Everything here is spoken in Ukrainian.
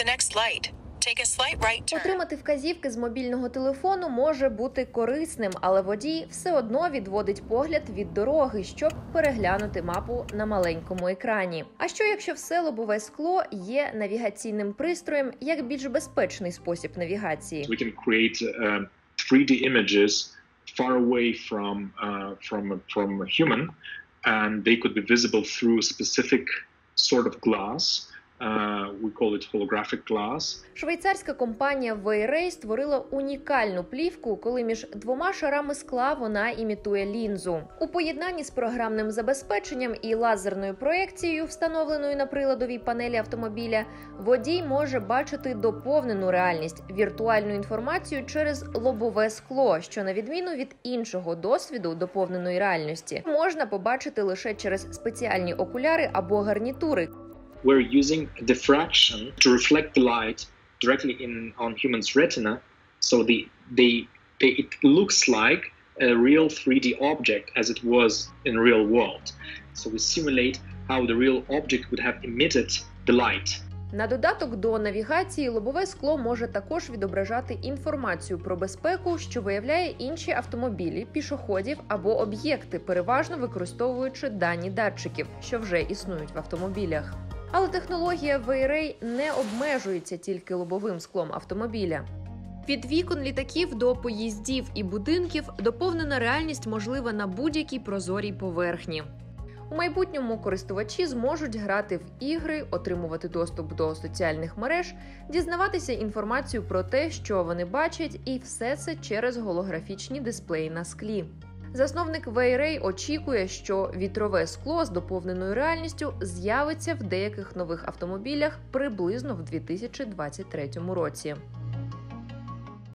the next light. Take a slight right turn. Отримати вказівки з мобільного телефону може бути корисним, але водій все одно відводить погляд від дороги, щоб переглянути мапу на маленькому екрані. А що якщо все лобове скло є навігаційним пристроєм як більш безпечний спосіб навігації? we can create uh, 3D images far away from uh, from from a human, and they could be visible through a specific sort of glass. We call it holographic glass. Швейцарська компанія Wayray створила унікальну плівку, коли між двома шарами скла вона імітує лінзу. У поєднанні з програмним забезпеченням і лазерною проекцією, встановленою на приладовій панелі автомобіля, водій може бачити доповнену реальність, віртуальну інформацію через лобове скло, що на відміну від іншого досвіду доповненої реальності, можна побачити лише через спеціальні окуляри або гарнітури, We're using diffraction to reflect the light directly in on human's retina, so the they, they it looks like a real 3D object as it was in real world. So we simulate how the real object would have emitted the light. На додаток до навігації лобове скло може також відображати інформацію про безпеку, що виявляє інші автомобілі, пішоходів або об'єкти, переважно використовуючи дані датчиків, що вже існують в автомобілях. Але технологія Wayray не обмежується тільки лобовим склом автомобіля. Від вікон літаків до поїздів і будинків доповнена реальність можлива на будь-якій прозорій поверхні. У майбутньому користувачі зможуть грати в ігри, отримувати доступ до соціальних мереж, дізнаватися інформацію про те, що вони бачать, і все це через голографічні дисплеї на склі. Засновник Вейрей очікує, що вітрове скло з доповненою реальністю з'явиться в деяких нових автомобілях приблизно в 2023 році.